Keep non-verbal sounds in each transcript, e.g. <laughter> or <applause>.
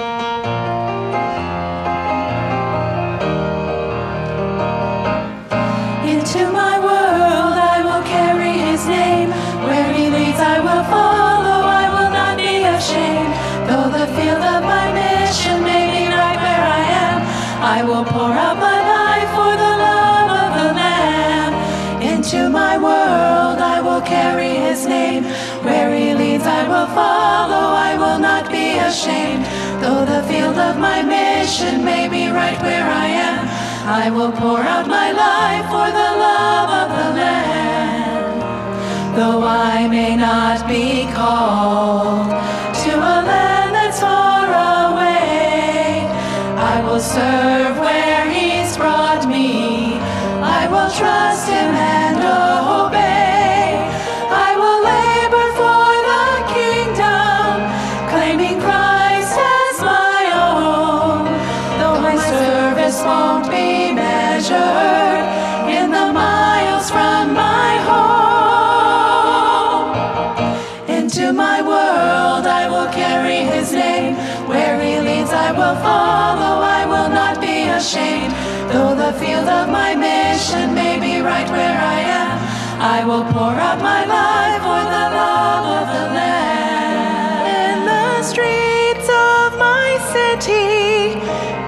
Into I will pour out my life for the love of the Lamb. Though I may not be called to a land that's far away, I will serve I will pour out my life for the love of the Lamb. In the streets of my city,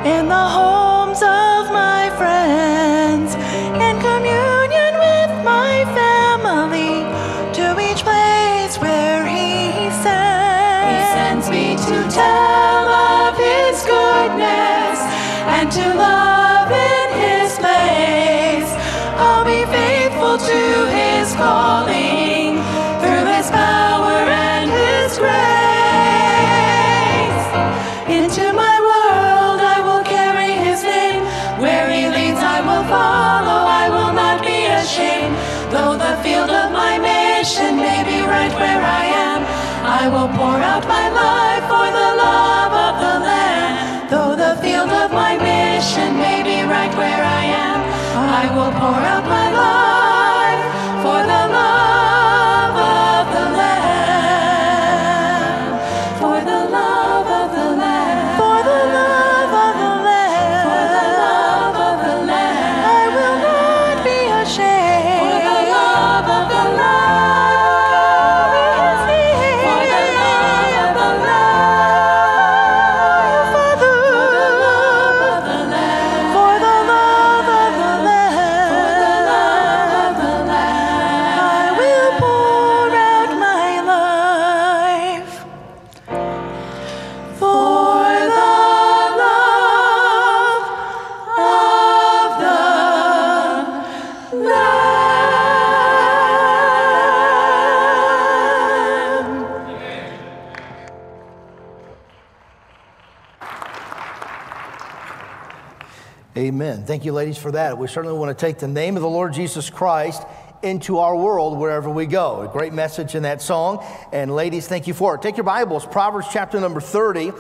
in the homes of my friends, in communion with my family, to each place where He sends. He sends me to tell of His goodness and to love pour out my life Amen. Thank you, ladies, for that. We certainly want to take the name of the Lord Jesus Christ into our world wherever we go. A great message in that song. And ladies, thank you for it. Take your Bibles, Proverbs chapter number 30.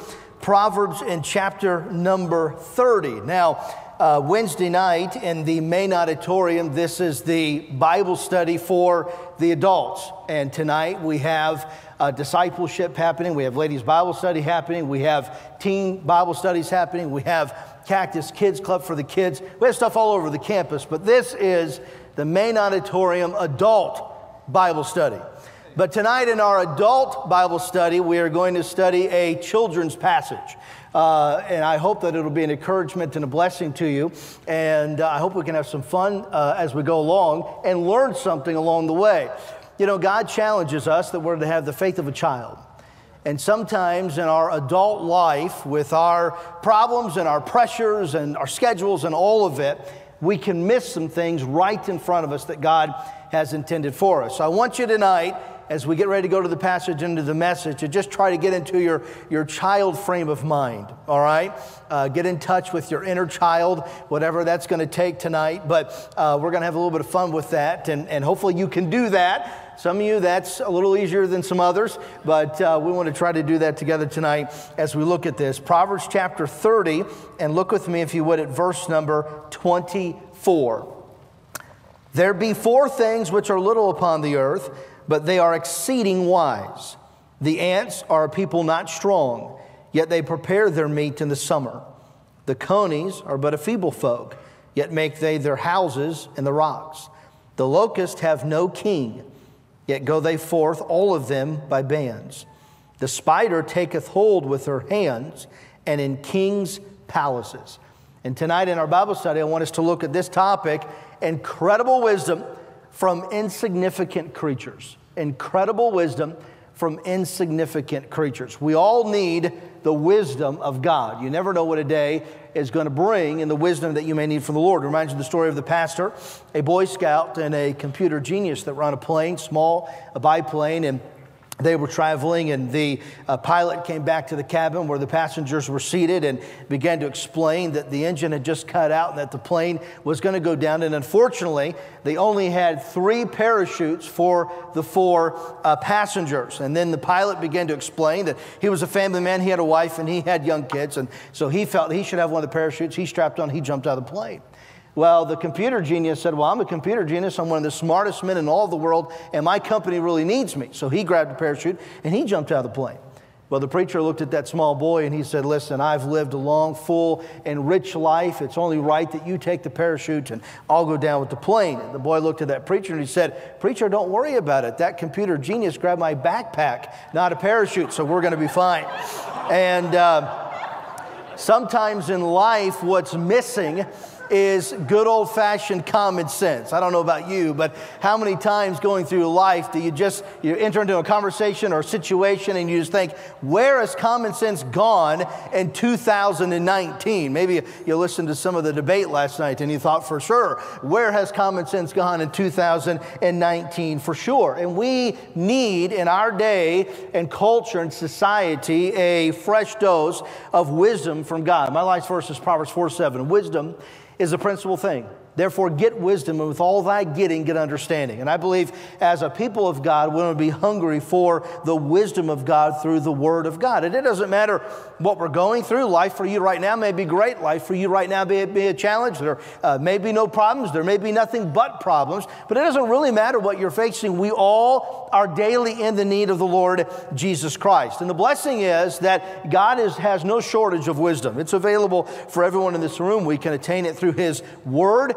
Proverbs in chapter number 30. Now, uh, Wednesday night in the main auditorium, this is the Bible study for the adults. And tonight we have uh, discipleship happening. We have ladies' Bible study happening. We have teen Bible studies happening. We have Cactus Kids Club for the kids. We have stuff all over the campus, but this is the main auditorium adult Bible study. But tonight in our adult Bible study, we are going to study a children's passage. Uh, and I hope that it'll be an encouragement and a blessing to you. And uh, I hope we can have some fun uh, as we go along and learn something along the way. You know, God challenges us that we're to have the faith of a child. And sometimes in our adult life, with our problems and our pressures and our schedules and all of it, we can miss some things right in front of us that God has intended for us. So I want you tonight, as we get ready to go to the passage into the message, to just try to get into your, your child frame of mind, all right? Uh, get in touch with your inner child, whatever that's going to take tonight. But uh, we're going to have a little bit of fun with that, and, and hopefully you can do that. Some of you, that's a little easier than some others, but uh, we want to try to do that together tonight as we look at this. Proverbs chapter 30, and look with me, if you would, at verse number 24. There be four things which are little upon the earth, but they are exceeding wise. The ants are a people not strong, yet they prepare their meat in the summer. The conies are but a feeble folk, yet make they their houses in the rocks. The locusts have no king, yet go they forth, all of them by bands. The spider taketh hold with her hands, and in kings' palaces. And tonight in our Bible study, I want us to look at this topic incredible wisdom from insignificant creatures. Incredible wisdom from insignificant creatures. We all need the wisdom of God. You never know what a day is going to bring and the wisdom that you may need from the Lord. It reminds you of the story of the pastor, a Boy Scout, and a computer genius that were on a plane, small, a biplane, and they were traveling, and the uh, pilot came back to the cabin where the passengers were seated and began to explain that the engine had just cut out and that the plane was going to go down. And unfortunately, they only had three parachutes for the four uh, passengers. And then the pilot began to explain that he was a family man, he had a wife, and he had young kids. And so he felt he should have one of the parachutes. He strapped on, he jumped out of the plane. Well, the computer genius said, Well, I'm a computer genius. I'm one of the smartest men in all the world, and my company really needs me. So he grabbed a parachute and he jumped out of the plane. Well, the preacher looked at that small boy and he said, Listen, I've lived a long, full, and rich life. It's only right that you take the parachute and I'll go down with the plane. And the boy looked at that preacher and he said, Preacher, don't worry about it. That computer genius grabbed my backpack, not a parachute, so we're going to be fine. And uh, sometimes in life, what's missing is good old fashioned common sense. I don't know about you, but how many times going through life do you just you enter into a conversation or a situation and you just think, where has common sense gone in 2019? Maybe you listened to some of the debate last night and you thought for sure, where has common sense gone in 2019 for sure? And we need in our day and culture and society a fresh dose of wisdom from God. My life's verse is Proverbs 4 7. Wisdom is a principal thing. Therefore, get wisdom, and with all thy getting, get understanding. And I believe as a people of God, we're going to be hungry for the wisdom of God through the Word of God. And it doesn't matter what we're going through. Life for you right now may be great. Life for you right now may be a challenge. There uh, may be no problems. There may be nothing but problems. But it doesn't really matter what you're facing. We all are daily in the need of the Lord Jesus Christ. And the blessing is that God is, has no shortage of wisdom. It's available for everyone in this room. We can attain it through His Word.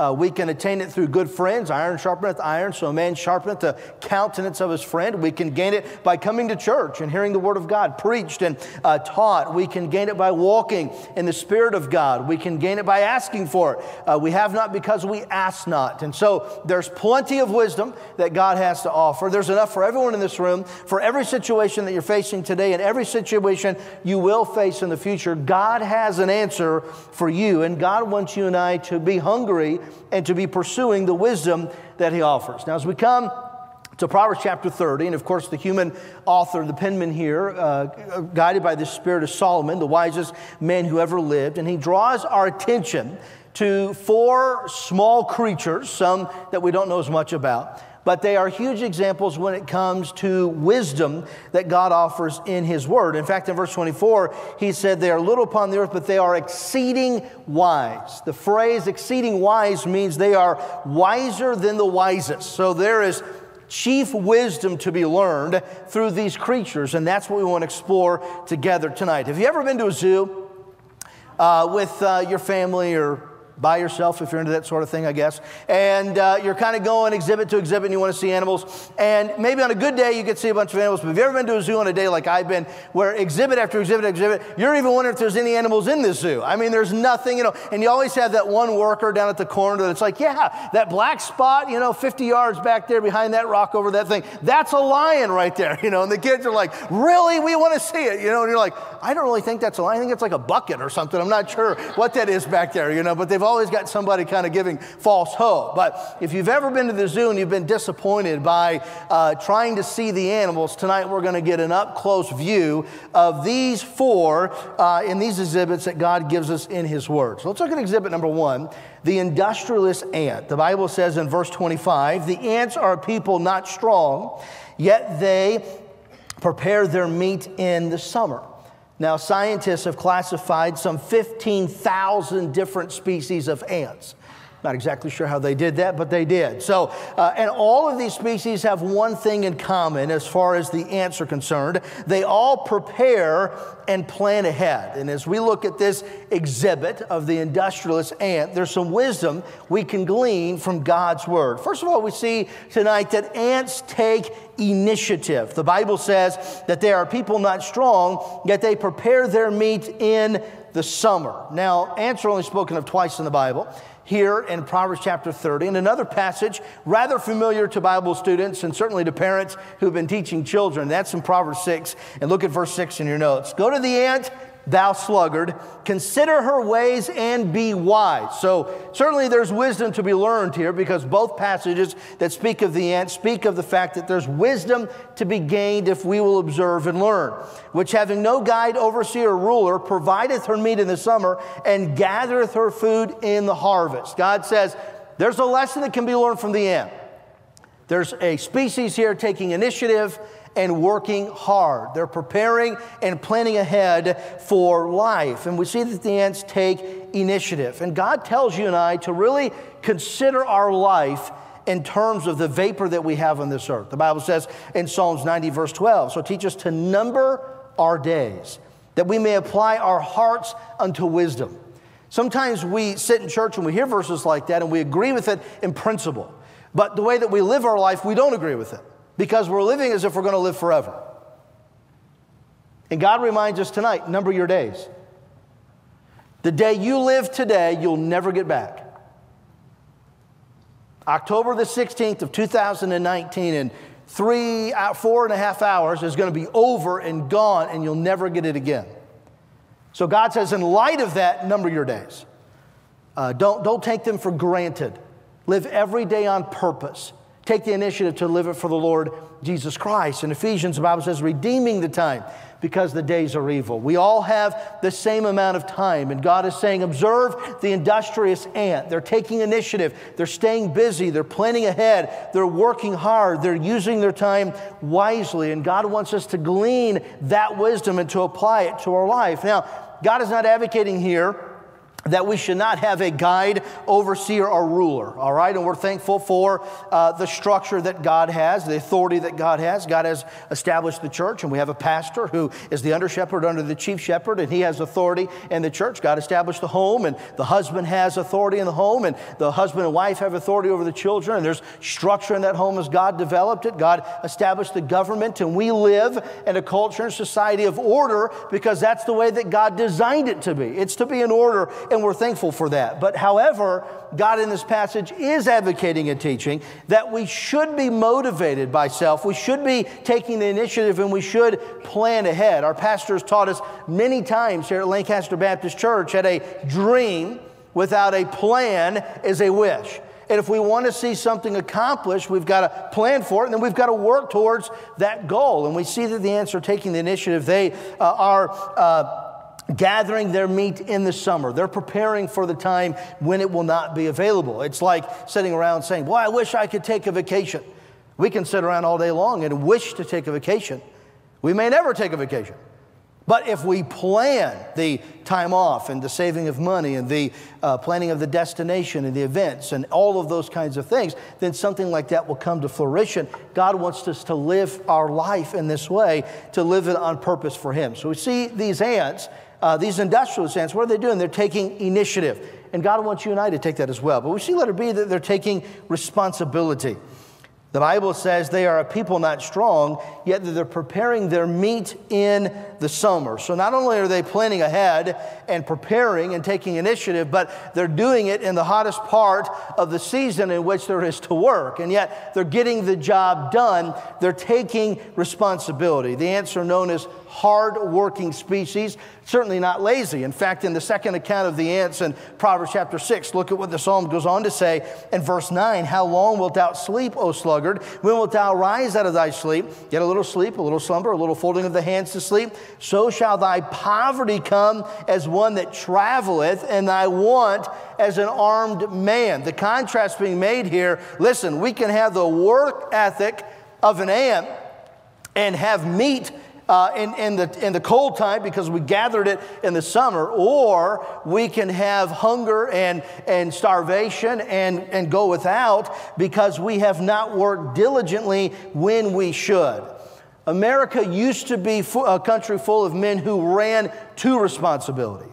Uh, we can attain it through good friends. Iron sharpeneth iron, so a man sharpeneth the countenance of his friend. We can gain it by coming to church and hearing the word of God preached and uh, taught. We can gain it by walking in the Spirit of God. We can gain it by asking for it. Uh, we have not because we ask not. And so there's plenty of wisdom that God has to offer. There's enough for everyone in this room, for every situation that you're facing today and every situation you will face in the future. God has an answer for you, and God wants you and I to be hungry and to be pursuing the wisdom that he offers. Now, as we come to Proverbs chapter 30, and of course, the human author, the penman here, uh, guided by the spirit of Solomon, the wisest man who ever lived, and he draws our attention to four small creatures, some that we don't know as much about but they are huge examples when it comes to wisdom that God offers in His Word. In fact, in verse 24, He said, They are little upon the earth, but they are exceeding wise. The phrase exceeding wise means they are wiser than the wisest. So there is chief wisdom to be learned through these creatures, and that's what we want to explore together tonight. Have you ever been to a zoo uh, with uh, your family or by yourself if you're into that sort of thing, I guess. And uh, you're kind of going exhibit to exhibit and you want to see animals. And maybe on a good day you to see a bunch of animals. But have you ever been to a zoo on a day like I've been, where exhibit after exhibit after exhibit, you're even wondering if there's any animals in the zoo? I mean, there's nothing, you know. And you always have that one worker down at the corner that's like, yeah, that black spot, you know, 50 yards back there behind that rock over that thing, that's a lion right there, <laughs> you know. And the kids are like, really? We want to see it, you know. And you're like, I don't really think that's a lion. I think it's like a bucket or something. I'm not sure what that is back there, you know. But they've always got somebody kind of giving false hope. But if you've ever been to the zoo and you've been disappointed by uh, trying to see the animals, tonight we're going to get an up close view of these four uh, in these exhibits that God gives us in His Word. So let's look at exhibit number one the industrialist ant. The Bible says in verse 25 the ants are people not strong, yet they prepare their meat in the summer. Now, scientists have classified some 15,000 different species of ants. Not exactly sure how they did that, but they did. So, uh, and all of these species have one thing in common as far as the ants are concerned. They all prepare and plan ahead. And as we look at this exhibit of the industrialist ant, there's some wisdom we can glean from God's word. First of all, we see tonight that ants take initiative. The Bible says that they are people not strong, yet they prepare their meat in the summer. Now, ants are only spoken of twice in the Bible here in Proverbs chapter 30. And another passage, rather familiar to Bible students and certainly to parents who've been teaching children. That's in Proverbs 6. And look at verse 6 in your notes. Go to the ant thou sluggard, consider her ways and be wise. So, certainly there's wisdom to be learned here because both passages that speak of the ant speak of the fact that there's wisdom to be gained if we will observe and learn. Which, having no guide, overseer, or ruler, provideth her meat in the summer and gathereth her food in the harvest. God says there's a lesson that can be learned from the ant. There's a species here taking initiative and working hard. They're preparing and planning ahead for life. And we see that the ants take initiative. And God tells you and I to really consider our life in terms of the vapor that we have on this earth. The Bible says in Psalms 90, verse 12, so teach us to number our days, that we may apply our hearts unto wisdom. Sometimes we sit in church and we hear verses like that and we agree with it in principle. But the way that we live our life, we don't agree with it because we're living as if we're going to live forever. And God reminds us tonight number your days. The day you live today, you'll never get back. October the 16th of 2019, in three, uh, four and a half hours, is going to be over and gone, and you'll never get it again. So God says, in light of that, number your days. Uh, don't, don't take them for granted. Live every day on purpose take the initiative to live it for the Lord Jesus Christ. In Ephesians, the Bible says, redeeming the time because the days are evil. We all have the same amount of time, and God is saying, observe the industrious ant. They're taking initiative, they're staying busy, they're planning ahead, they're working hard, they're using their time wisely, and God wants us to glean that wisdom and to apply it to our life. Now, God is not advocating here that we should not have a guide, overseer, or ruler, all right? And we're thankful for uh, the structure that God has, the authority that God has. God has established the church, and we have a pastor who is the under shepherd under the chief shepherd, and he has authority in the church. God established the home, and the husband has authority in the home, and the husband and wife have authority over the children, and there's structure in that home as God developed it. God established the government, and we live in a culture and society of order because that's the way that God designed it to be. It's to be in order and we're thankful for that. But however, God in this passage is advocating and teaching that we should be motivated by self. We should be taking the initiative and we should plan ahead. Our pastors taught us many times here at Lancaster Baptist Church that a dream without a plan is a wish. And if we want to see something accomplished, we've got to plan for it, and then we've got to work towards that goal. And we see that the are taking the initiative. They uh, are. Uh, gathering their meat in the summer. They're preparing for the time when it will not be available. It's like sitting around saying, Well, I wish I could take a vacation. We can sit around all day long and wish to take a vacation. We may never take a vacation. But if we plan the time off and the saving of money and the uh, planning of the destination and the events and all of those kinds of things, then something like that will come to fruition. God wants us to live our life in this way, to live it on purpose for Him. So we see these ants uh, these industrial ants, what are they doing? They're taking initiative. And God wants you and I to take that as well. But we see letter B that they're taking responsibility. The Bible says they are a people not strong, yet they're preparing their meat in the summer. So not only are they planning ahead and preparing and taking initiative, but they're doing it in the hottest part of the season in which there is to work. And yet they're getting the job done. They're taking responsibility. The are known as hard-working species, certainly not lazy. In fact, in the second account of the ants in Proverbs chapter 6, look at what the psalm goes on to say in verse 9 How long wilt thou sleep, O sluggard? When wilt thou rise out of thy sleep? Get a little sleep, a little slumber, a little folding of the hands to sleep. So shall thy poverty come as one that traveleth, and thy want as an armed man. The contrast being made here listen, we can have the work ethic of an ant and have meat uh, in, in, the, in the cold time because we gathered it in the summer, or we can have hunger and, and starvation and, and go without because we have not worked diligently when we should. America used to be a country full of men who ran to responsibility.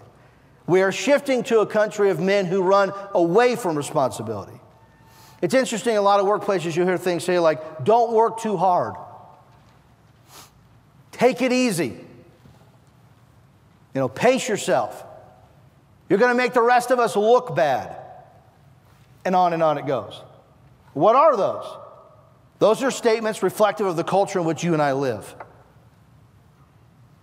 We are shifting to a country of men who run away from responsibility. It's interesting, a lot of workplaces you hear things say like, don't work too hard, take it easy, you know, pace yourself. You're going to make the rest of us look bad. And on and on it goes. What are those? Those are statements reflective of the culture in which you and I live.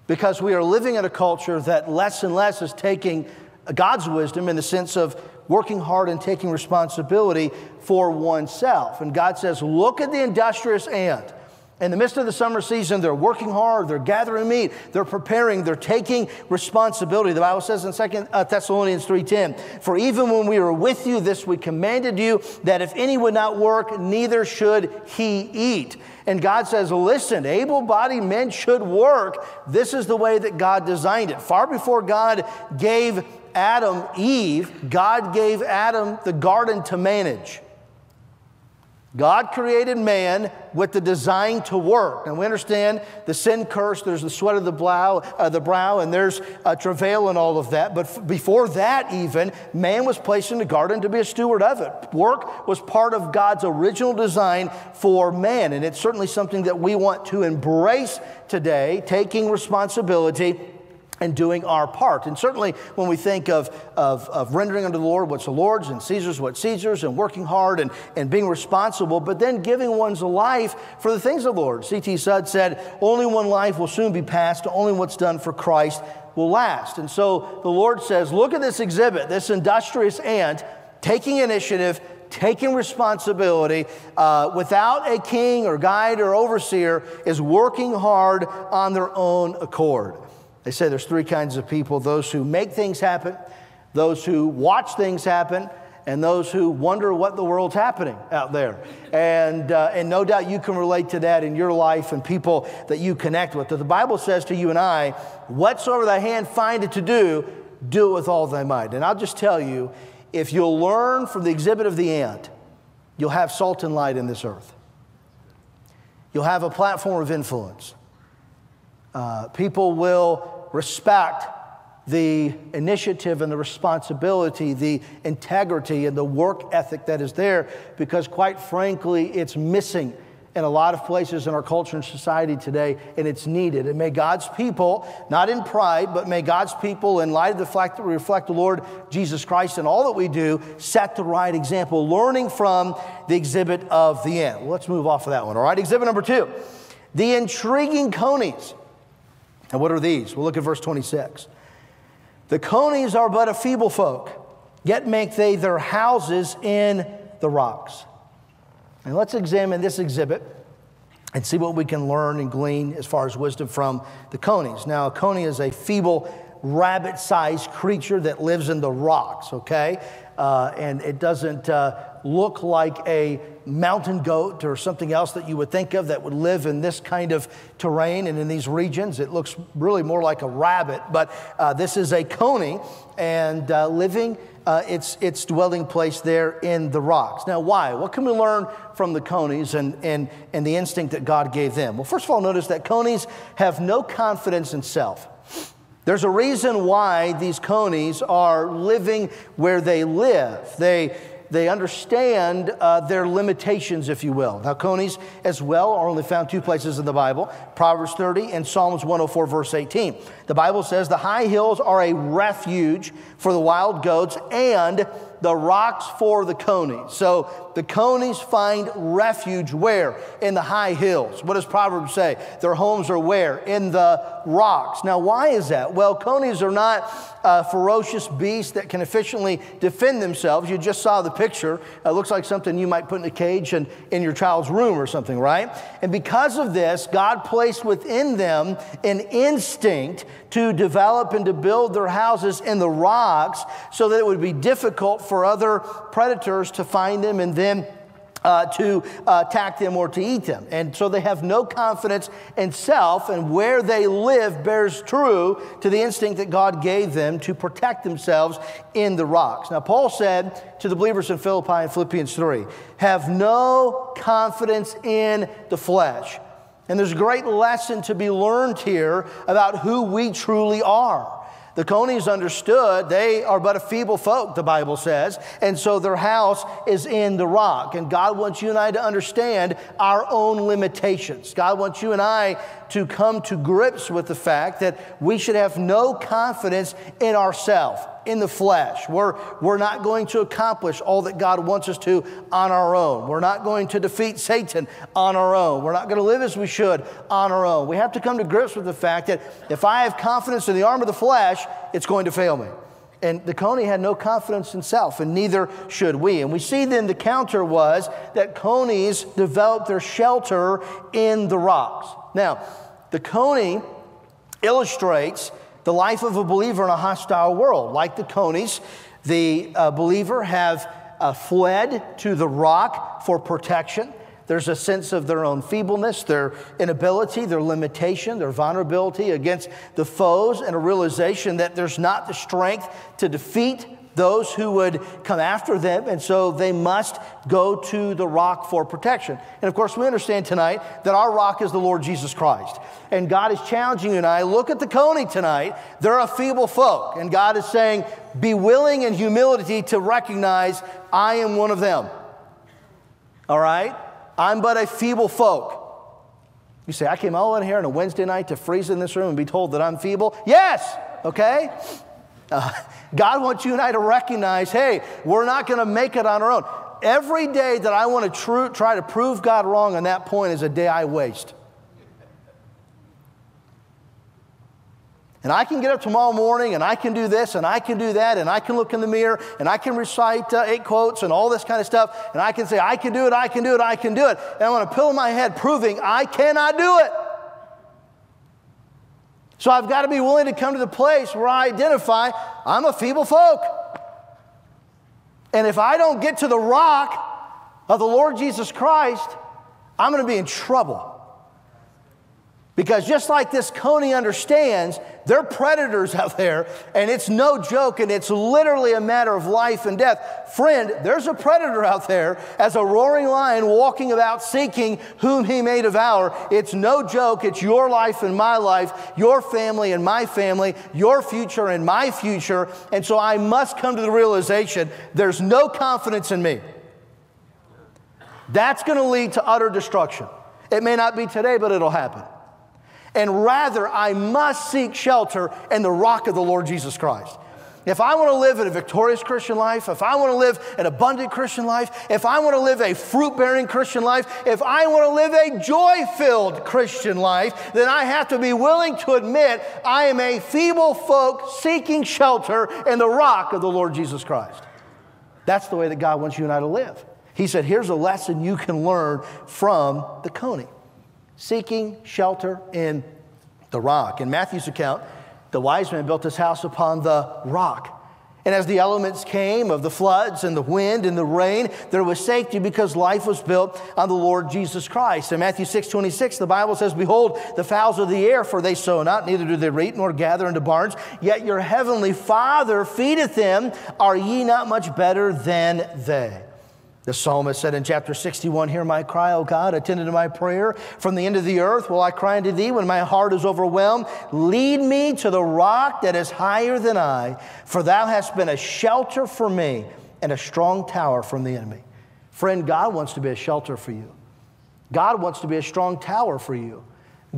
Because we are living in a culture that less and less is taking God's wisdom in the sense of working hard and taking responsibility for oneself. And God says, Look at the industrious ant. In the midst of the summer season, they're working hard, they're gathering meat, they're preparing, they're taking responsibility. The Bible says in 2 uh, Thessalonians 3:10, "For even when we were with you, this we commanded you that if any would not work, neither should he eat." And God says, "Listen, able-bodied men should work. This is the way that God designed it. Far before God gave Adam Eve, God gave Adam the garden to manage. God created man with the design to work. And we understand the sin curse, there's the sweat of the brow, uh, the brow and there's uh, travail and all of that. But before that, even, man was placed in the garden to be a steward of it. Work was part of God's original design for man. And it's certainly something that we want to embrace today, taking responsibility and doing our part. And certainly when we think of, of, of, rendering unto the Lord what's the Lord's and Caesar's what Caesar's and working hard and, and being responsible, but then giving one's life for the things of the Lord. C.T. Studd said, only one life will soon be passed, only what's done for Christ will last. And so the Lord says, look at this exhibit, this industrious ant taking initiative, taking responsibility uh, without a king or guide or overseer is working hard on their own accord. They say there's three kinds of people those who make things happen, those who watch things happen, and those who wonder what the world's happening out there. And, uh, and no doubt you can relate to that in your life and people that you connect with. The Bible says to you and I, whatsoever thy hand findeth to do, do it with all thy might. And I'll just tell you, if you'll learn from the exhibit of the ant, you'll have salt and light in this earth. You'll have a platform of influence. Uh, people will respect the initiative and the responsibility, the integrity and the work ethic that is there, because quite frankly, it's missing in a lot of places in our culture and society today, and it's needed. And may God's people, not in pride, but may God's people, in light of the fact that we reflect the Lord Jesus Christ in all that we do, set the right example, learning from the exhibit of the end. Well, let's move off of that one, all right? Exhibit number two the intriguing conies. And what are these? We'll look at verse 26. The conies are but a feeble folk, yet make they their houses in the rocks. And let's examine this exhibit and see what we can learn and glean as far as wisdom from the conies. Now, a coney is a feeble, rabbit sized creature that lives in the rocks, okay? Uh, and it doesn't uh, look like a mountain goat or something else that you would think of that would live in this kind of terrain and in these regions. It looks really more like a rabbit, but uh, this is a coney and uh, living uh, its, its dwelling place there in the rocks. Now, why? What can we learn from the conies and, and, and the instinct that God gave them? Well, first of all, notice that conies have no confidence in self. There's a reason why these conies are living where they live. They, they understand uh, their limitations, if you will. Now, conies as well are only found two places in the Bible Proverbs 30 and Psalms 104, verse 18. The Bible says, The high hills are a refuge for the wild goats and the rocks for the conies. So the conies find refuge where? In the high hills. What does Proverbs say? Their homes are where? In the rocks. Now, why is that? Well, conies are not ferocious beasts that can efficiently defend themselves. You just saw the picture. It looks like something you might put in a cage and in your child's room or something, right? And because of this, God placed within them an instinct to develop and to build their houses in the rocks so that it would be difficult for other predators to find them and then uh, to uh, attack them or to eat them. And so they have no confidence in self, and where they live bears true to the instinct that God gave them to protect themselves in the rocks. Now, Paul said to the believers in Philippi in Philippians 3 have no confidence in the flesh And there's a great lesson to be learned here about who we truly are. The Conies understood they are but a feeble folk, the Bible says, and so their house is in the rock. And God wants you and I to understand our own limitations. God wants you and I to come to grips with the fact that we should have no confidence in ourselves in the flesh. We're, we're not going to accomplish all that God wants us to on our own. We're not going to defeat Satan on our own. We're not going to live as we should on our own. We have to come to grips with the fact that if I have confidence in the arm of the flesh, it's going to fail me. And the Coney had no confidence in self, and neither should we. And we see then the counter was that Conies developed their shelter in the rocks. Now, the Coney illustrates the life of a believer in a hostile world. Like the Conies, the uh, believer have uh, fled to the rock for protection. There's a sense of their own feebleness, their inability, their limitation, their vulnerability against the foes, and a realization that there's not the strength to defeat those who would come after them, and so they must go to the rock for protection. And of course, we understand tonight that our rock is the Lord Jesus Christ. And God is challenging you and I look at the Coney tonight. They're a feeble folk, and God is saying, Be willing in humility to recognize I am one of them. All right? I'm but a feeble folk. You say, I came all in here on a Wednesday night to freeze in this room and be told that I'm feeble? Yes, okay? Uh, <laughs> God wants you and I to recognize hey, we're not going to make it on our own. Every day that I want to tr- try to prove God wrong on that point is a day I waste. And I can get up tomorrow morning and I can do this and I can do that and I can look in the mirror and I can recite uh, eight quotes and all this kind of stuff and I can say, I can do it, I can do it, I can do it. And I want to pill my head proving I cannot do it. So I've got to be willing to come to the place where I identify I'm a feeble folk. And if I don't get to the rock of the Lord Jesus Christ, I'm going to be in trouble. Because just like this Coney understands, they're predators out there, and it's no joke, and it's literally a matter of life and death. Friend, there's a predator out there as a roaring lion walking about seeking whom he may devour. It's no joke, it's your life and my life, your family and my family, your future and my future. And so I must come to the realization there's no confidence in me. That's going to lead to utter destruction. It may not be today, but it'll happen and rather I must seek shelter in the rock of the Lord Jesus Christ. If I want to live a victorious Christian life, if I want to live an abundant Christian life, if I want to live a fruit bearing Christian life, if I want to live a joy filled Christian life, then I have to be willing to admit I am a feeble folk seeking shelter in the rock of the Lord Jesus Christ. That's the way that God wants you and I to live. He said, Here's a lesson you can learn from the Coney seeking shelter in the rock. In Matthew's account, the wise man built his house upon the rock. And as the elements came of the floods and the wind and the rain, there was safety because life was built on the Lord Jesus Christ. In Matthew 6 26, the Bible says, Behold, the fowls of the air, for they sow not, neither do they reap, nor gather into barns, yet your heavenly Father feedeth them. Are ye not much better than they? The psalmist said in chapter 61, Hear my cry, O God, attend to my prayer. From the end of the earth will I cry unto thee when my heart is overwhelmed. Lead me to the rock that is higher than I, for thou hast been a shelter for me and a strong tower from the enemy. Friend, God wants to be a shelter for you. God wants to be a strong tower for you.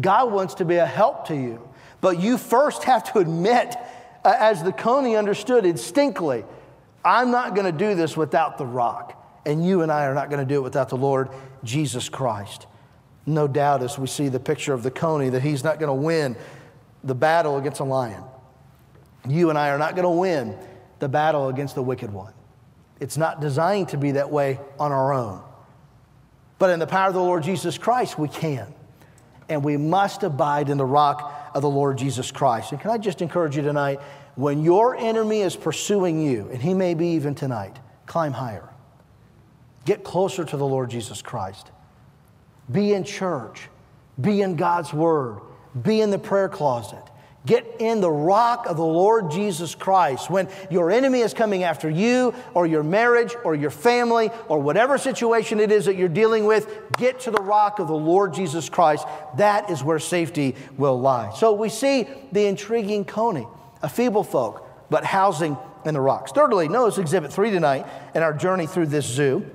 God wants to be a help to you. But you first have to admit, as the Coney understood instinctively, I'm not going to do this without the rock and you and I are not going to do it without the Lord Jesus Christ. No doubt, as we see the picture of the coney, that he's not going to win the battle against a lion. You and I are not going to win the battle against the wicked one. It's not designed to be that way on our own. But in the power of the Lord Jesus Christ, we can. And we must abide in the rock of the Lord Jesus Christ. And can I just encourage you tonight when your enemy is pursuing you, and he may be even tonight, climb higher. Get closer to the Lord Jesus Christ. Be in church. Be in God's Word. Be in the prayer closet. Get in the rock of the Lord Jesus Christ. When your enemy is coming after you or your marriage or your family or whatever situation it is that you're dealing with, get to the rock of the Lord Jesus Christ. That is where safety will lie. So we see the intriguing coney, a feeble folk, but housing in the rocks. Thirdly, notice exhibit three tonight in our journey through this zoo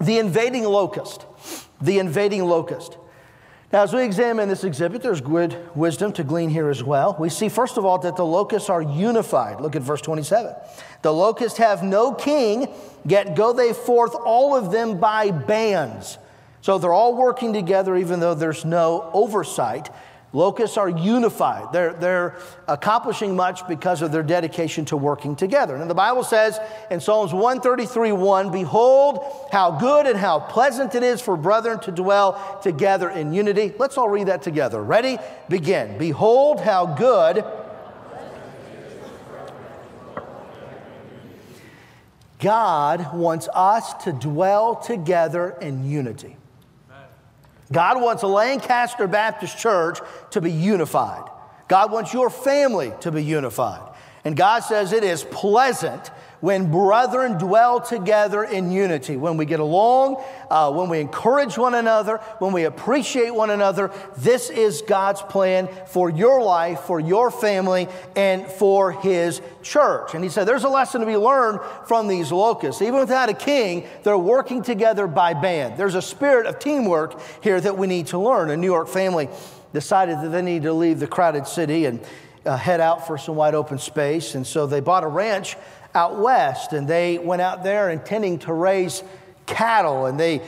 the invading locust. The invading locust. Now, as we examine this exhibit, there's good wisdom to glean here as well. We see, first of all, that the locusts are unified. Look at verse 27. The locusts have no king, yet go they forth, all of them by bands. So they're all working together, even though there's no oversight. Locusts are unified. They're, they're accomplishing much because of their dedication to working together. And the Bible says in Psalms 133 1, Behold, how good and how pleasant it is for brethren to dwell together in unity. Let's all read that together. Ready? Begin. Behold, how good. God wants us to dwell together in unity. God wants Lancaster Baptist Church to be unified. God wants your family to be unified. And God says it is pleasant when brethren dwell together in unity, when we get along, uh, when we encourage one another, when we appreciate one another. This is God's plan for your life, for your family, and for His church. And He said there's a lesson to be learned from these locusts. Even without a king, they're working together by band. There's a spirit of teamwork here that we need to learn. A New York family decided that they need to leave the crowded city and uh, head out for some wide open space. And so they bought a ranch out west and they went out there intending to raise cattle and they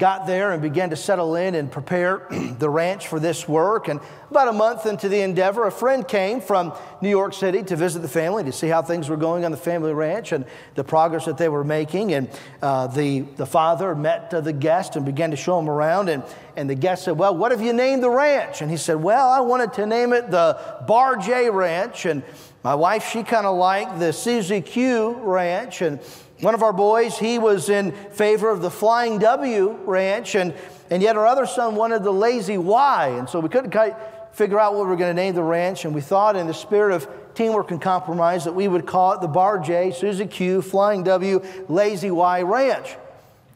got there and began to settle in and prepare <clears throat> the ranch for this work. And about a month into the endeavor, a friend came from New York City to visit the family to see how things were going on the family ranch and the progress that they were making. And uh, the, the father met uh, the guest and began to show him around. And, and the guest said, Well, what have you named the ranch? And he said, Well, I wanted to name it the Bar J Ranch. And my wife, she kind of liked the Susie Q Ranch. And one of our boys, he was in favor of the Flying W Ranch, and, and yet our other son wanted the Lazy Y. And so we couldn't quite figure out what we were going to name the ranch, and we thought, in the spirit of teamwork and compromise, that we would call it the Bar J, Susie Q, Flying W, Lazy Y Ranch.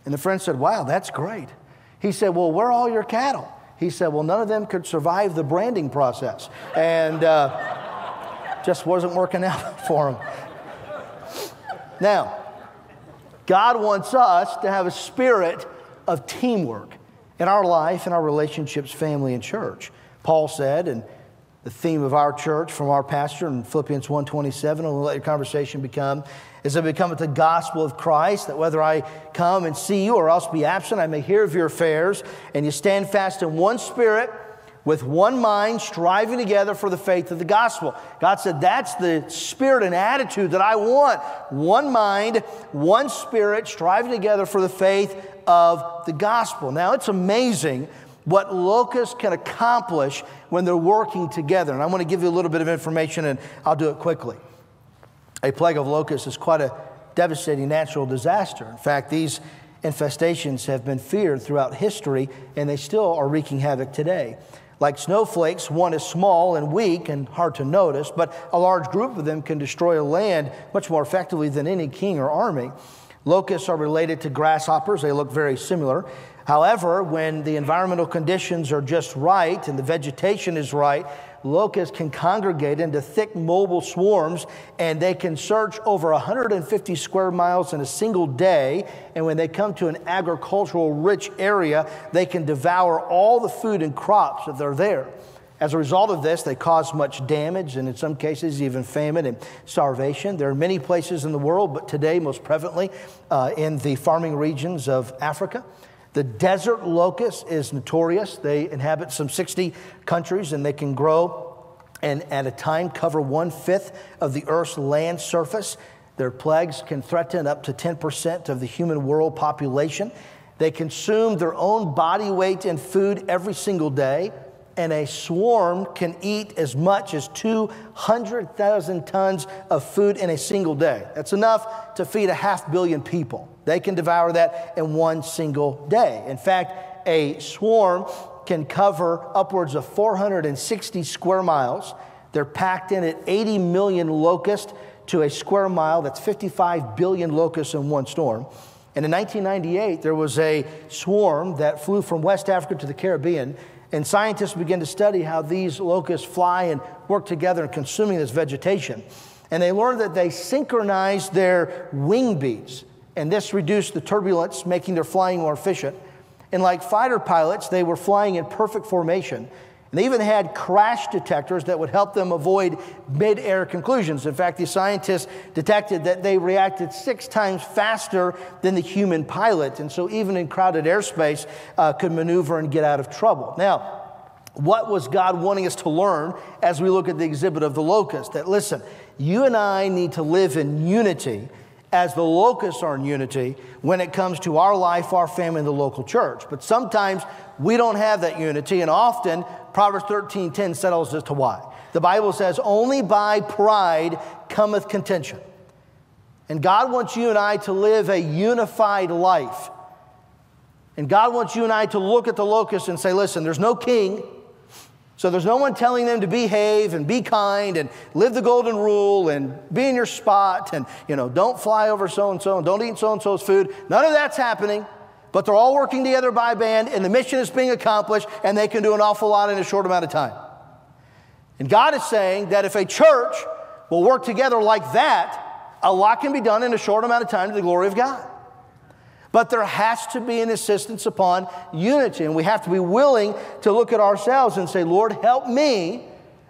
And the friend said, Wow, that's great. He said, Well, where are all your cattle? He said, Well, none of them could survive the branding process. And uh, just wasn't working out <laughs> for him. Now, God wants us to have a spirit of teamwork in our life, in our relationships, family, and church. Paul said, and the theme of our church from our pastor in Philippians 1.27, and we'll let your conversation become, is it become the gospel of Christ, that whether I come and see you or else be absent, I may hear of your affairs, and you stand fast in one spirit, with one mind, striving together for the faith of the gospel. God said, That's the spirit and attitude that I want. One mind, one spirit, striving together for the faith of the gospel. Now, it's amazing what locusts can accomplish when they're working together. And I want to give you a little bit of information, and I'll do it quickly. A plague of locusts is quite a devastating natural disaster. In fact, these infestations have been feared throughout history, and they still are wreaking havoc today. Like snowflakes, one is small and weak and hard to notice, but a large group of them can destroy a land much more effectively than any king or army. Locusts are related to grasshoppers, they look very similar. However, when the environmental conditions are just right and the vegetation is right, locusts can congregate into thick mobile swarms and they can search over 150 square miles in a single day. And when they come to an agricultural rich area, they can devour all the food and crops that are there. As a result of this, they cause much damage and, in some cases, even famine and starvation. There are many places in the world, but today, most prevalently, uh, in the farming regions of Africa. The desert locust is notorious. They inhabit some 60 countries and they can grow and at a time cover one fifth of the Earth's land surface. Their plagues can threaten up to 10% of the human world population. They consume their own body weight in food every single day, and a swarm can eat as much as 200,000 tons of food in a single day. That's enough to feed a half billion people. They can devour that in one single day. In fact, a swarm can cover upwards of 460 square miles. They're packed in at 80 million locusts to a square mile. That's 55 billion locusts in one storm. And in 1998, there was a swarm that flew from West Africa to the Caribbean. And scientists began to study how these locusts fly and work together in consuming this vegetation. And they learned that they synchronized their wing beats. And this reduced the turbulence, making their flying more efficient. And like fighter pilots, they were flying in perfect formation. And they even had crash detectors that would help them avoid mid air conclusions. In fact, the scientists detected that they reacted six times faster than the human pilot. And so, even in crowded airspace, uh, could maneuver and get out of trouble. Now, what was God wanting us to learn as we look at the exhibit of the locust? That listen, you and I need to live in unity as the locusts are in unity when it comes to our life, our family, and the local church. But sometimes we don't have that unity, and often Proverbs 13 10 settles as to why. The Bible says, Only by pride cometh contention. And God wants you and I to live a unified life. And God wants you and I to look at the locusts and say, Listen, there's no king. So there's no one telling them to behave and be kind and live the golden rule and be in your spot and, you know, don't fly over so and so and don't eat so and so's food. None of that's happening. But they're all working together by band and the mission is being accomplished and they can do an awful lot in a short amount of time. And God is saying that if a church will work together like that, a lot can be done in a short amount of time to the glory of God. But there has to be an insistence upon unity, and we have to be willing to look at ourselves and say, Lord, help me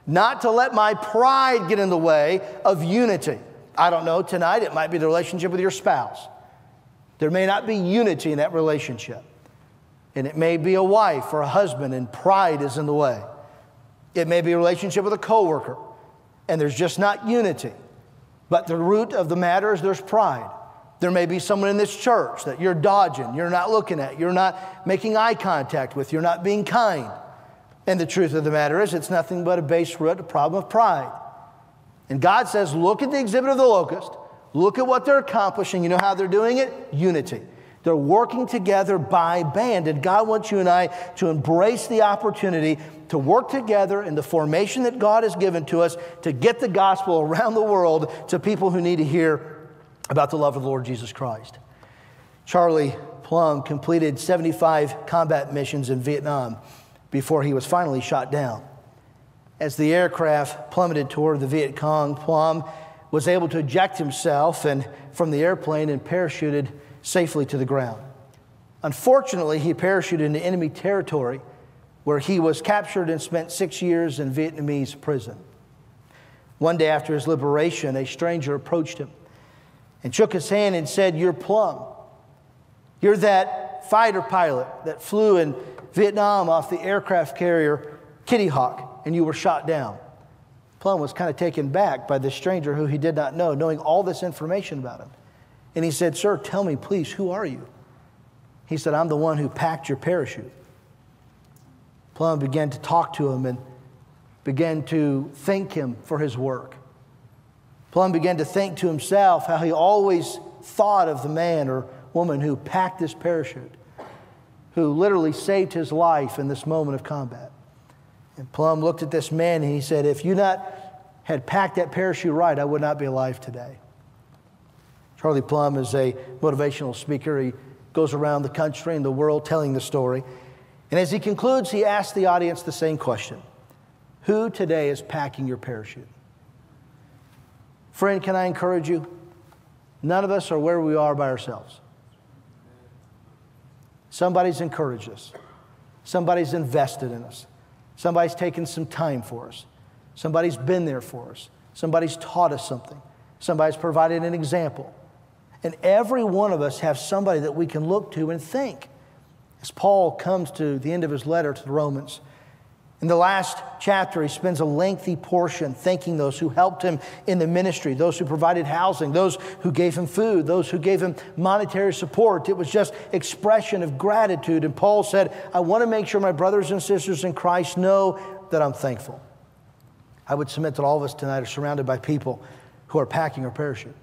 not to let my pride get in the way of unity. I don't know, tonight it might be the relationship with your spouse. There may not be unity in that relationship. And it may be a wife or a husband, and pride is in the way. It may be a relationship with a coworker, and there's just not unity. But the root of the matter is there's pride. There may be someone in this church that you're dodging, you're not looking at, you're not making eye contact with, you're not being kind. And the truth of the matter is, it's nothing but a base root, a problem of pride. And God says, look at the exhibit of the locust, look at what they're accomplishing. You know how they're doing it? Unity. They're working together by band. And God wants you and I to embrace the opportunity to work together in the formation that God has given to us to get the gospel around the world to people who need to hear about the love of the Lord Jesus Christ. Charlie Plumb completed 75 combat missions in Vietnam before he was finally shot down. As the aircraft plummeted toward the Viet Cong, Plumb was able to eject himself and from the airplane and parachuted safely to the ground. Unfortunately, he parachuted into enemy territory where he was captured and spent six years in Vietnamese prison. One day after his liberation, a stranger approached him and shook his hand and said, You're Plumb. You're that fighter pilot that flew in Vietnam off the aircraft carrier Kitty Hawk, and you were shot down. Plumb was kind of taken back by this stranger who he did not know, knowing all this information about him. And he said, Sir, tell me, please, who are you? He said, I'm the one who packed your parachute. Plumb began to talk to him and began to thank him for his work. Plumb began to think to himself how he always thought of the man or woman who packed this parachute, who literally saved his life in this moment of combat. And Plumb looked at this man and he said, If you not had packed that parachute right, I would not be alive today. Charlie Plumb is a motivational speaker. He goes around the country and the world telling the story. And as he concludes, he asks the audience the same question Who today is packing your parachute? Friend, can I encourage you? None of us are where we are by ourselves. Somebody's encouraged us. Somebody's invested in us. Somebody's taken some time for us. Somebody's been there for us. Somebody's taught us something. Somebody's provided an example. And every one of us have somebody that we can look to and think. As Paul comes to the end of his letter to the Romans, in the last chapter, he spends a lengthy portion thanking those who helped him in the ministry, those who provided housing, those who gave him food, those who gave him monetary support. It was just expression of gratitude. And Paul said, I want to make sure my brothers and sisters in Christ know that I'm thankful. I would submit that all of us tonight are surrounded by people who are packing our parachute.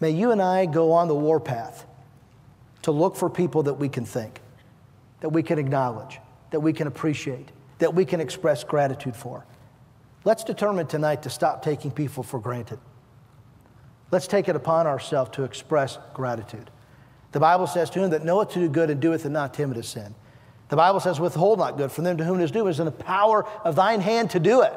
May you and I go on the warpath to look for people that we can thank, that we can acknowledge, that we can appreciate that we can express gratitude for. Let's determine tonight to stop taking people for granted. Let's take it upon ourselves to express gratitude. The Bible says, To him that knoweth to do good and doeth it not, timid is sin. The Bible says, Withhold not good from them to whom it is due, is in the power of thine hand to do it.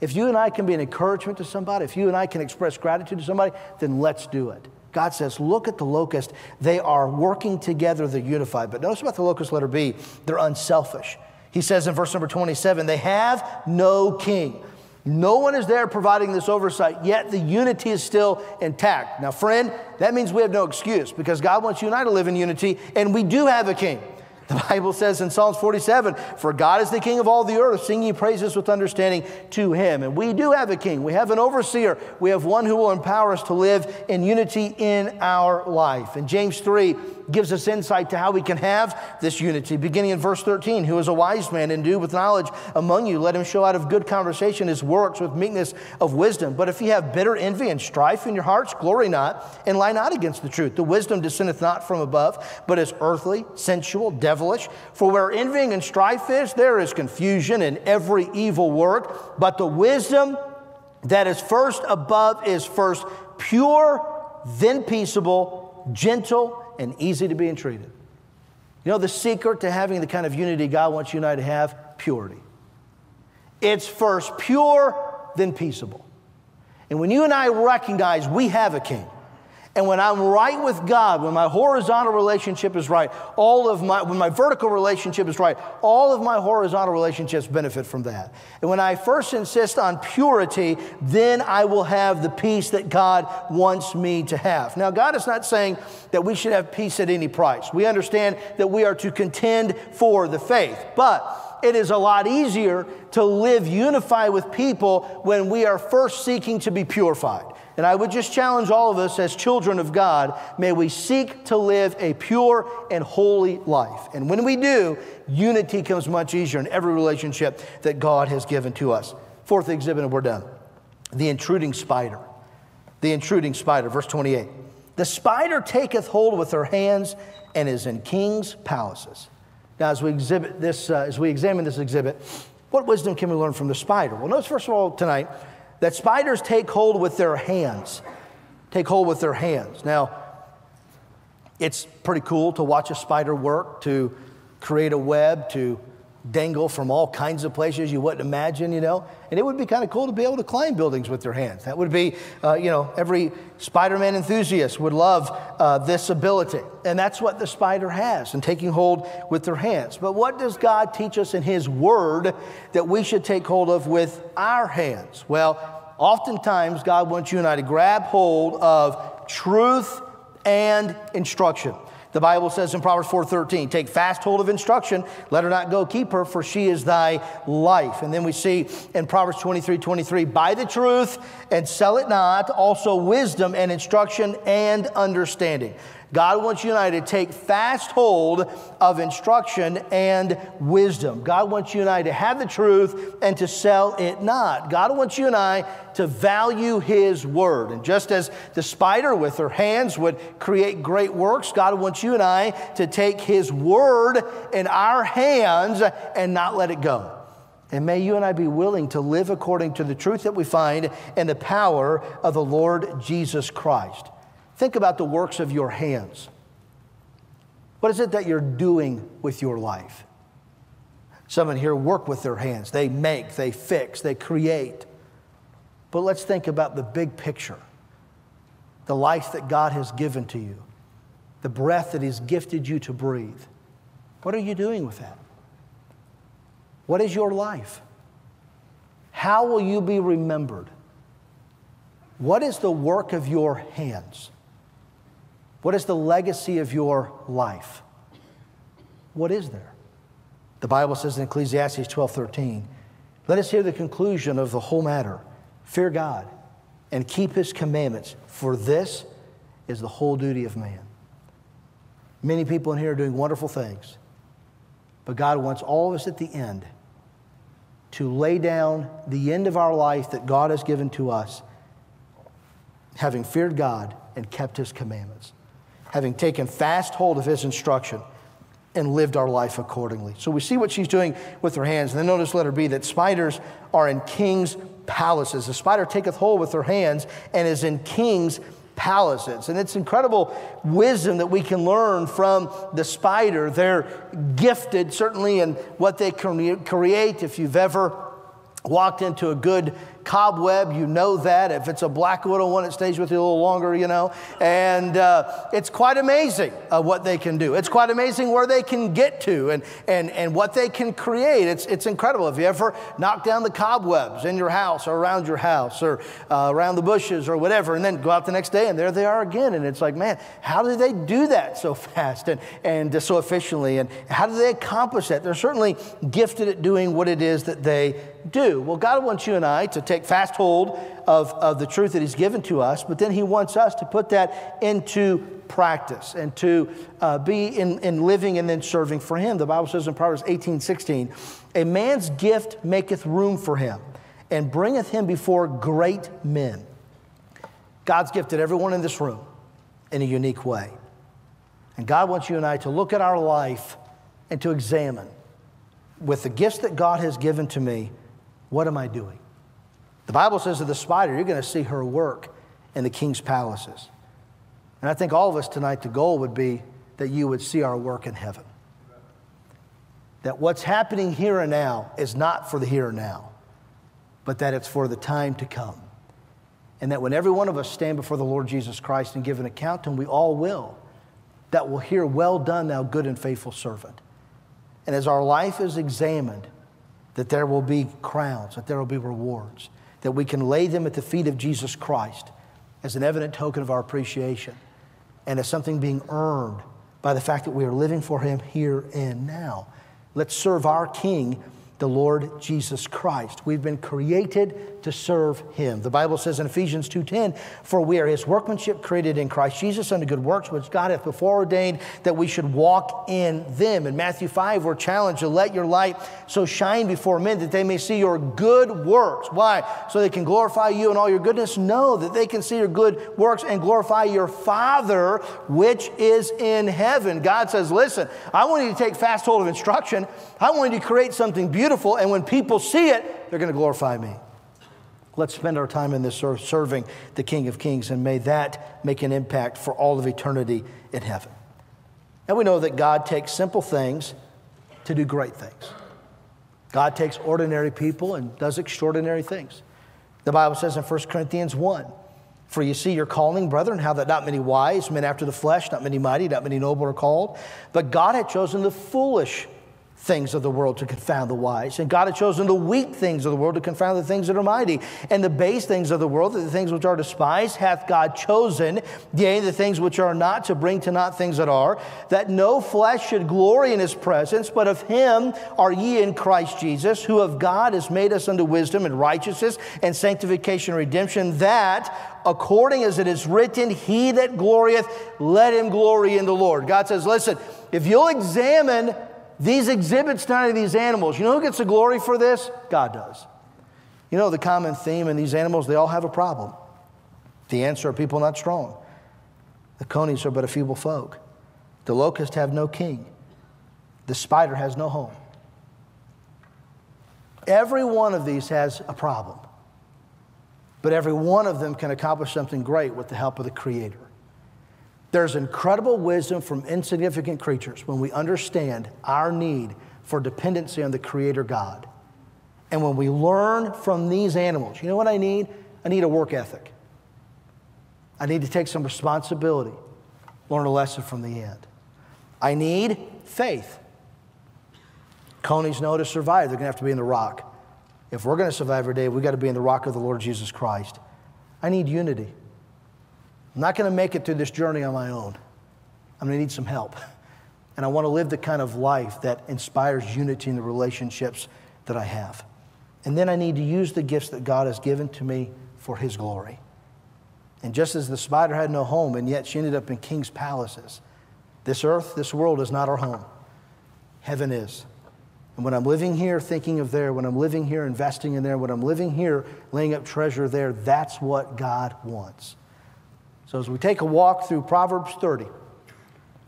If you and I can be an encouragement to somebody, if you and I can express gratitude to somebody, then let's do it. God says, Look at the locust. They are working together, they're unified. But notice about the locust, letter B, they're unselfish. He says in verse number 27, They have no king. No one is there providing this oversight, yet the unity is still intact. Now, friend, that means we have no excuse because God wants you and I to live in unity, and we do have a king. The Bible says in Psalms 47, For God is the king of all the earth, singing praises with understanding to him. And we do have a king. We have an overseer. We have one who will empower us to live in unity in our life. And James 3, gives us insight to how we can have this unity. Beginning in verse 13, who is a wise man and do with knowledge among you, let him show out of good conversation his works with meekness of wisdom. But if ye have bitter envy and strife in your hearts, glory not and lie not against the truth. The wisdom descendeth not from above, but is earthly, sensual, devilish. For where envying and strife is, there is confusion in every evil work. But the wisdom that is first above is first pure, then peaceable, gentle, and easy to be entreated. You know the secret to having the kind of unity God wants you and I to have? Purity. It's first pure, then peaceable. And when you and I recognize we have a king, and when I'm right with God, when my horizontal relationship is right, all of my, when my vertical relationship is right, all of my horizontal relationships benefit from that. And when I first insist on purity, then I will have the peace that God wants me to have. Now, God is not saying that we should have peace at any price. We understand that we are to contend for the faith. But it is a lot easier to live unified with people when we are first seeking to be purified. And I would just challenge all of us as children of God, may we seek to live a pure and holy life. And when we do, unity comes much easier in every relationship that God has given to us. Fourth exhibit, and we're done. The intruding spider. The intruding spider, verse 28. The spider taketh hold with her hands and is in kings' palaces. Now, as we exhibit this, uh, as we examine this exhibit, what wisdom can we learn from the spider? Well, notice first of all tonight that spiders take hold with their hands. Take hold with their hands. Now, it's pretty cool to watch a spider work, to create a web, to dangle from all kinds of places you wouldn't imagine, you know. And it would be kind of cool to be able to climb buildings with your hands. That would be, uh, you know, every Spider Man enthusiast would love uh, this ability. And that's what the spider has, and taking hold with their hands. But what does God teach us in His Word that we should take hold of with our hands? Well, oftentimes God wants you and I to grab hold of truth and instruction. The Bible says in Proverbs 4:13, "Take fast hold of instruction, let her not go, keep her, for she is thy life." And then we see in Proverbs 23, 23, "Buy the truth and sell it not, also wisdom and instruction and understanding." God wants you and I to take fast hold of instruction and wisdom. God wants you and I to have the truth and to sell it not. God wants you and I to value His word. And just as the spider with her hands would create great works, God wants you and I to take His word in our hands and not let it go. And may you and I be willing to live according to the truth that we find in the power of the Lord Jesus Christ. Think about the works of your hands. What is it that you're doing with your life? Some in here work with their hands. They make, they fix, they create. But let's think about the big picture the life that God has given to you, the breath that He's gifted you to breathe. What are you doing with that? What is your life? How will you be remembered? What is the work of your hands? What is the legacy of your life? What is there? The Bible says in Ecclesiastes 12 13, let us hear the conclusion of the whole matter. Fear God and keep his commandments, for this is the whole duty of man. Many people in here are doing wonderful things, but God wants all of us at the end to lay down the end of our life that God has given to us, having feared God and kept his commandments having taken fast hold of his instruction and lived our life accordingly. So we see what she's doing with her hands. And then notice letter B that spiders are in king's palaces. The spider taketh hold with her hands and is in kings' palaces. And it's incredible wisdom that we can learn from the spider. They're gifted, certainly, in what they can create. If you've ever walked into a good cobweb, you know that. If it's a black widow one, it stays with you a little longer, you know. And uh, it's quite amazing uh, what they can do. It's quite amazing where they can get to and, and, and what they can create. It's, it's incredible. If you ever knock down the cobwebs in your house or around your house or uh, around the bushes or whatever, and then go out the next day and there they are again. And it's like, man, how do they do that so fast and, and so efficiently? And how do they accomplish that? They're certainly gifted at doing what it is that they do. Well, God wants you and I to take fast hold of, of the truth that He's given to us, but then He wants us to put that into practice and to uh, be in, in living and then serving for Him. The Bible says in Proverbs 18 16, a man's gift maketh room for him and bringeth him before great men. God's gifted everyone in this room in a unique way. And God wants you and I to look at our life and to examine with the gifts that God has given to me, what am I doing? The Bible says of the spider, you're going to see her work in the king's palaces. And I think all of us tonight, the goal would be that you would see our work in heaven. That what's happening here and now is not for the here and now, but that it's for the time to come. And that when every one of us stand before the Lord Jesus Christ and give an account, and we all will, that we'll hear, Well done, thou good and faithful servant. And as our life is examined, that there will be crowns, that there will be rewards, that we can lay them at the feet of Jesus Christ as an evident token of our appreciation and as something being earned by the fact that we are living for Him here and now. Let's serve our King the Lord Jesus Christ. We've been created to serve him. The Bible says in Ephesians 2:10, "For we are his workmanship created in Christ Jesus unto good works which God hath before ordained that we should walk in them." In Matthew 5, we're challenged to let your light so shine before men that they may see your good works. Why? So they can glorify you and all your goodness? No, that they can see your good works and glorify your Father which is in heaven. God says, "Listen, I want you to take fast hold of instruction. I want you to create something beautiful beautiful, and when people see it, they're going to glorify me. Let's spend our time in this serving the King of Kings, and may that make an impact for all of eternity in heaven. And we know that God takes simple things to do great things. God takes ordinary people and does extraordinary things. The Bible says in 1 Corinthians 1 For you see your calling, brethren, how that not many wise, men after the flesh, not many mighty, not many noble are called, but God had chosen the foolish things of the world to confound the wise. And God had chosen the weak things of the world to confound the things that are mighty. And the base things of the world, the things which are despised, hath God chosen, yea, the things which are not, to bring to naught things that are, that no flesh should glory in his presence, but of him are ye in Christ Jesus, who of God has made us unto wisdom and righteousness and sanctification and redemption, that according as it is written, he that glorieth, let him glory in the Lord. God says, listen, if you'll examine these exhibits tonight of these animals, you know who gets the glory for this? God does. You know the common theme in these animals, they all have a problem. The answer are people not strong. The conies are but a feeble folk. The locust have no king. The spider has no home. Every one of these has a problem. But every one of them can accomplish something great with the help of the Creator. There's incredible wisdom from insignificant creatures when we understand our need for dependency on the Creator God. And when we learn from these animals, you know what I need? I need a work ethic. I need to take some responsibility, learn a lesson from the end. I need faith. Conies know to survive, they're going to have to be in the rock. If we're going to survive every day, we've got to be in the rock of the Lord Jesus Christ. I need unity. I'm not going to make it through this journey on my own. I'm going to need some help. <laughs> And I want to live the kind of life that inspires unity in the relationships that I have. And then I need to use the gifts that God has given to me for His glory. And just as the spider had no home, and yet she ended up in king's palaces, this earth, this world is not our home. Heaven is. And when I'm living here thinking of there, when I'm living here investing in there, when I'm living here laying up treasure there, that's what God wants. So, as we take a walk through Proverbs 30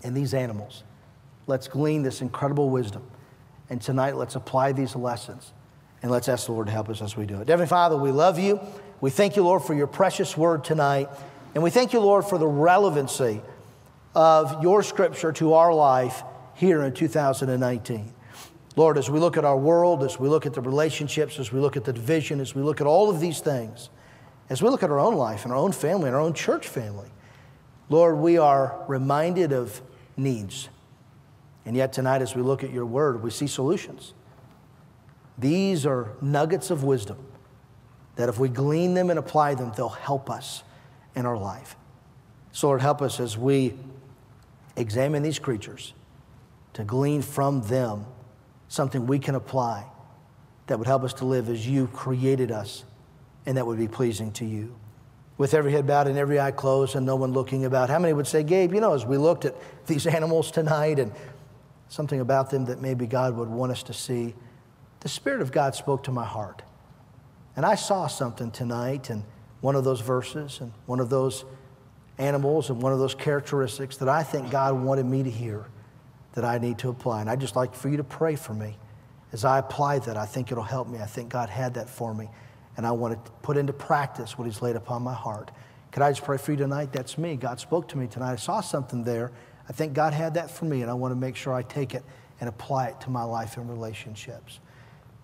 and these animals, let's glean this incredible wisdom. And tonight, let's apply these lessons And let's ask the Lord to help us as we do it. Heavenly Father, we love you. We thank you, Lord, for your precious word tonight. And we thank you, Lord, for the relevancy of your scripture to our life here in 2019. Lord, as we look at our world, as we look at the relationships, as we look at the division, as we look at all of these things, as we look at our own life and our own family and our own church family, Lord, we are reminded of needs. And yet tonight, as we look at your word, we see solutions. These are nuggets of wisdom that if we glean them and apply them, they'll help us in our life. So, Lord, help us as we examine these creatures to glean from them something we can apply that would help us to live as you created us and that would be pleasing to you. With every head bowed and every eye closed and no one looking about, how many would say, Gabe, you know, as we looked at these <laughs> animals tonight and something about them that maybe God would want us to see, the Spirit of God spoke to my heart. And I saw something tonight in one of those verses and one of those animals and one of those characteristics that I think God wanted me to hear that I need to apply. And I'd just like for you to pray for me. As I apply that, I think it'll help me. I think God had that for me. And I want to put into practice what He's laid upon my heart. Could I just pray for you tonight? That's me. God spoke to me tonight. I saw something there. I think God had that for me, and I want to make sure I take it and apply it to my life and relationships.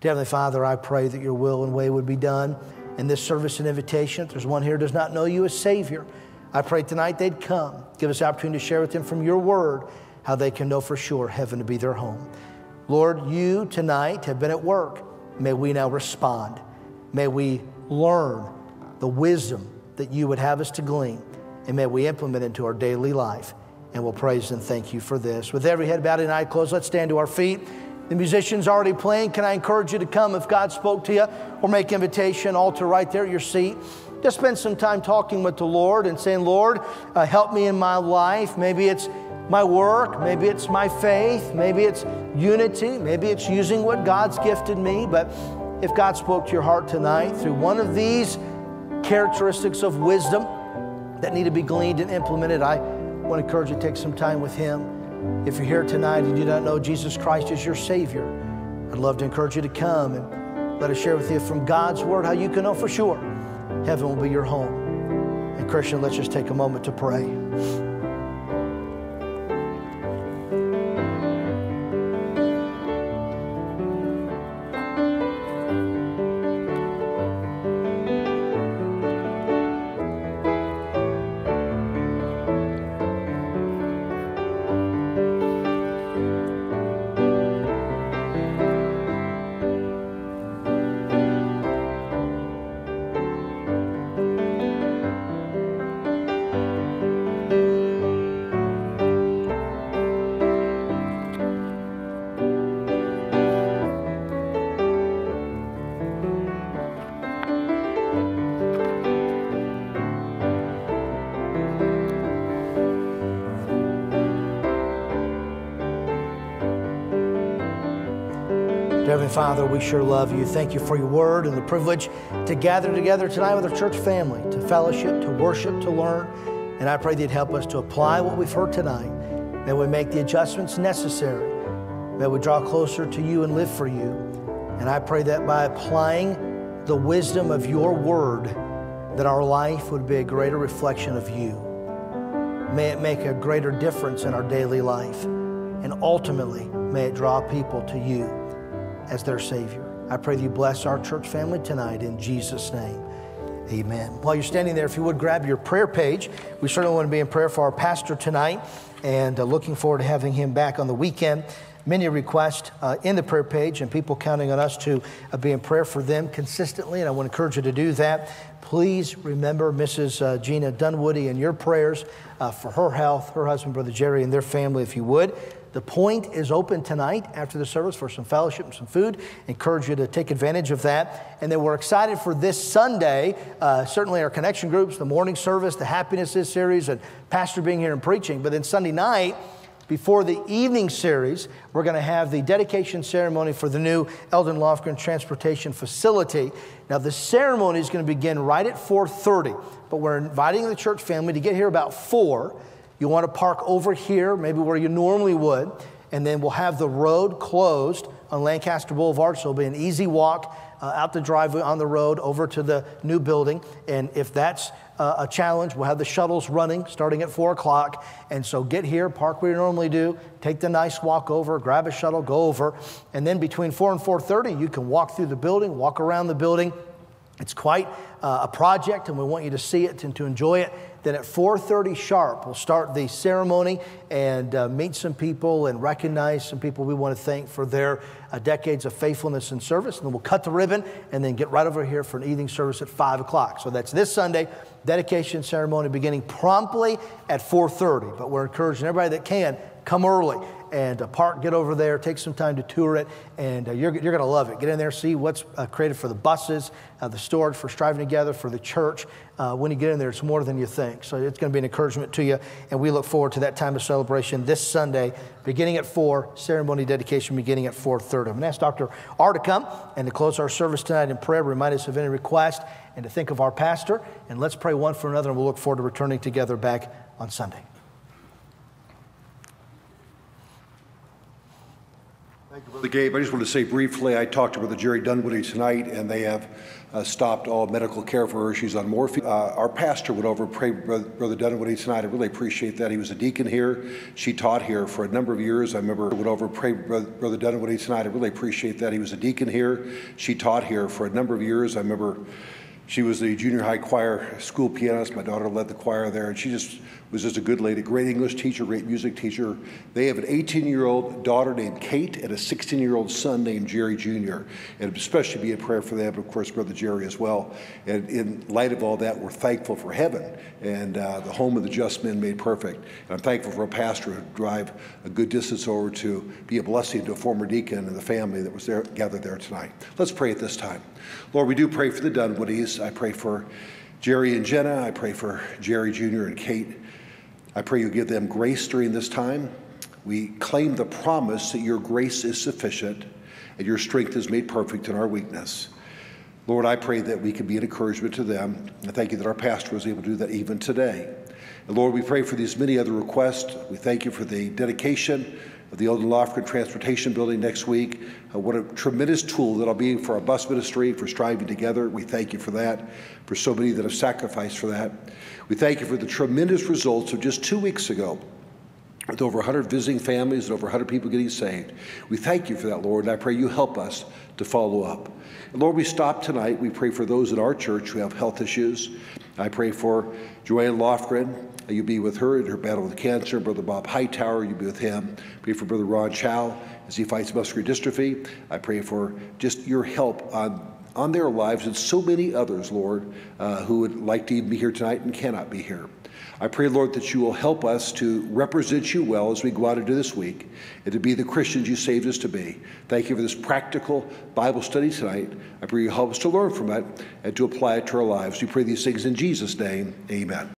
Heavenly Father, I pray that your will and way would be done in this service and invitation. If there's one here who does not know you as Savior, I pray tonight they'd come. Give us the opportunity to share with them from your word how they can know for sure heaven to be their home. Lord, you tonight have been at work. May we now respond. May we learn the wisdom that you would have us to glean, and may we implement into our daily life. And we'll praise and thank you for this. With every head bowed and eye closed, let's stand to our feet. The musician's already playing. Can I encourage you to come if God spoke to you or make invitation, altar right there at your seat? Just spend some time talking with the Lord and saying, Lord, uh, help me in my life. Maybe it's my work, maybe it's my faith, maybe it's unity, maybe it's using what God's gifted me. But if God spoke to your heart tonight through one of these characteristics of wisdom that need to be gleaned and implemented, I want to encourage you to take some time with Him. If you're here tonight and you do not know Jesus Christ as your Savior, I'd love to encourage you to come and let us share with you from God's Word how you can know for sure heaven will be your home. And Christian, let's just take a moment to pray. Heavenly Father, we sure love you. Thank you for your word and the privilege to gather together tonight with our church family, to fellowship, to worship, to learn. And I pray that you'd help us to apply what we've heard tonight. May we make the adjustments necessary. May we draw closer to you and live for you. And I pray that by applying the wisdom of your word, that our life would be a greater reflection of you. May it make a greater difference in our daily life. And ultimately, may it draw people to you as their Savior. I pray that you bless our church family tonight in Jesus' name. Amen. While you're standing there, if you would grab your prayer page, we certainly want to be in prayer for our pastor tonight and uh, looking forward to having him back on the weekend. Many requests uh, in the prayer page and people counting on us to uh, be in prayer for them consistently, and I want to encourage you to do that. Please remember Mrs. Uh, Gina Dunwoody in your prayers uh, for her health, her husband, Brother Jerry, and their family, if you would. The point is open tonight after the service for some fellowship and some food. Encourage you to take advantage of that. And then we're excited for this Sunday, uh, certainly our connection groups, the morning service, the happiness series, and Pastor being here and preaching. But then Sunday night, before the evening series, we're going to have the dedication ceremony for the new Eldon Lofgren Transportation Facility. Now, the ceremony is going to begin right at 4:30, but we're inviting the church family to get here about 4 you want to park over here, maybe where you normally would, and then we'll have the road closed on Lancaster Boulevard, so it'll be an easy walk uh, out the driveway on the road over to the new building. And if that's uh, a challenge, we'll have the shuttles running starting at 4 o'clock. And so get here, park where you normally do, take the nice walk over, grab a shuttle, go over. And then between 4 and 4.30, you can walk through the building, walk around the building. It's quite uh, a project, and we want you to see it and to enjoy it. Then at 4:30 sharp, we'll start the ceremony and uh, meet some people and recognize some people we want to thank for their uh, decades of faithfulness and service. And then we'll cut the ribbon and then get right over here for an evening service at 5 o'clock. So that's this Sunday, dedication ceremony beginning promptly at 4:30. But we're encouraging everybody that can come early and uh, park, get over there, take some time to tour it, and uh, you're, you're going to love it. Get in there, see what's uh, created for the buses, uh, the storage for striving together, for the church. When you get in there, it's more than you think. So it's going to be an encouragement to you, and we look forward to that time of celebration this Sunday, beginning at 4, ceremony dedication beginning at 4.30. I'm going to ask Dr. R to come and to close our service tonight in prayer, remind us of any request, and to think of our pastor, and let's pray one for another, and we'll look forward to returning together back on Sunday. Brother Gabe, I just want to say briefly, I talked to Brother Jerry Dunwoody tonight, and they have uh, stopped all medical care for her. She's on morphine. Uh, our pastor went over and prayed with Brother Dunwoody tonight. I really appreciate that. He was a deacon here. She taught here for a number of years. I remember went over and prayed with Brother Dunwoody tonight. I really appreciate that. He was a deacon here. She taught here for a number of years. I remember she was the junior high choir school pianist. My daughter led the choir there, and she just was just a good lady, great English teacher, great music teacher. They have an 18 year old daughter named Kate and a 16 year old son named Jerry Jr. And especially be a prayer for them, of course, Brother Jerry as well. And in light of all that, we're thankful for heaven and uh, the home of the just men made perfect. And I'm thankful for a pastor who drive a good distance over to be a blessing to a former deacon and the family that was there gathered there tonight. Let's pray at this time. Lord, we do pray for the Dunwoodies. I pray for Jerry and Jenna. I pray for Jerry Jr. and Kate. I pray you give them grace during this time. We claim the promise that your grace is sufficient and your strength is made perfect in our weakness. Lord, I pray that we can be an encouragement to them. I thank you that our pastor was able to do that even today. And Lord, we pray for these many other requests. We thank you for the dedication of the Eldon Lofgren Transportation Building next week. Uh, what a tremendous tool that'll be for our bus ministry, for striving together. We thank you for that, for so many that have sacrificed for that. We thank you for the tremendous results of just two weeks ago with over 100 visiting families and over 100 people getting saved. We thank you for that, Lord, and I pray you help us to follow up. And Lord, we stop tonight. We pray for those in our church who have health issues. I pray for Joanne Lofgren. You be with her in her battle with cancer. Brother Bob Hightower, you be with him. Pray for Brother Ron Chow as he fights muscular dystrophy. I pray for just your help on on their lives and so many others, Lord, uh, who would like to even be here tonight and cannot be here. I pray, Lord, that you will help us to represent you well as we go out into this week and to be the Christians you saved us to be. Thank you for this practical Bible study tonight. I pray you help us to learn from it and to apply it to our lives. We pray these things in Jesus' name. Amen.